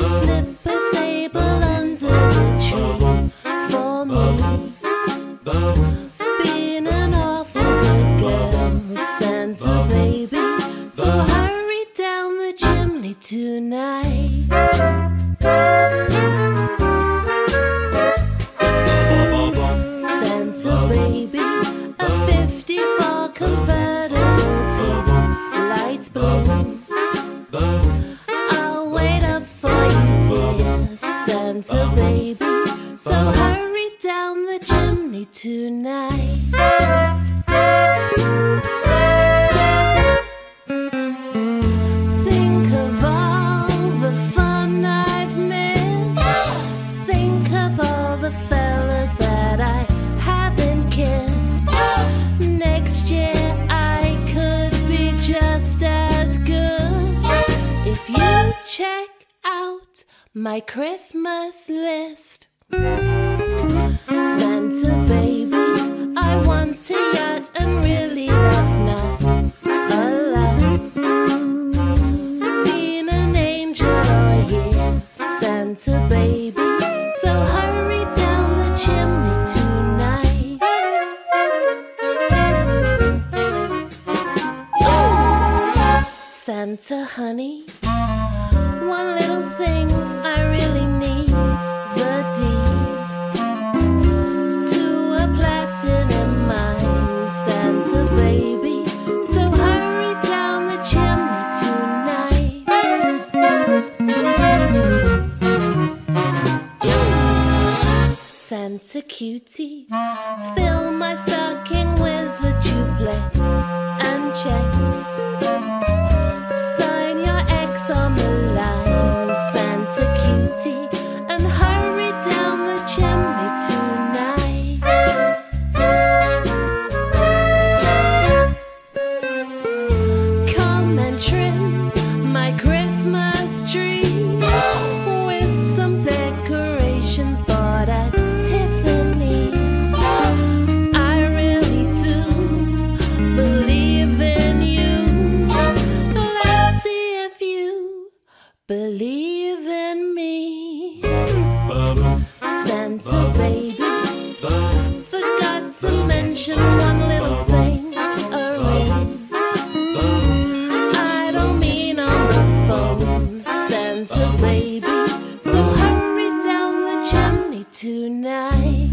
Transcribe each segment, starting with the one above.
you sable under the tree for me? Being an awful good girl, Santa baby. So hurry down the chimney tonight. Baby. So hurry down the chimney tonight. Think of all the fun I've missed. Think of all the fellas that I haven't kissed. Next year I could be just as good if you check out my Christmas list. Santa baby, I want a yacht, and really that's not a lot. Being an angel all year, Santa baby. So hurry down the chimney tonight. Santa honey, one little thing cutie, fill my stocking with the duplex and checks. Believe in me. Santa baby, forgot to mention one little thing. A ring. I don't mean on the phone, Santa baby. So hurry down the chimney tonight.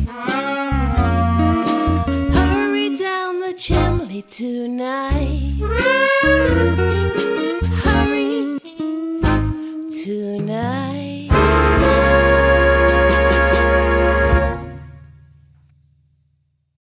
Hurry down the chimney tonight.